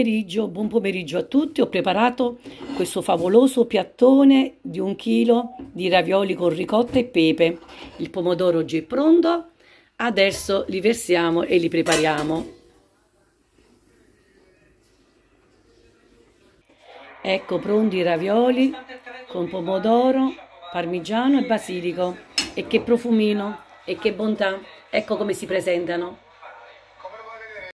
Pomeriggio, buon pomeriggio a tutti, ho preparato questo favoloso piattone di un chilo di ravioli con ricotta e pepe. Il pomodoro oggi è pronto, adesso li versiamo e li prepariamo. Ecco pronti i ravioli con pomodoro, parmigiano e basilico. E che profumino e che bontà. Ecco come si presentano.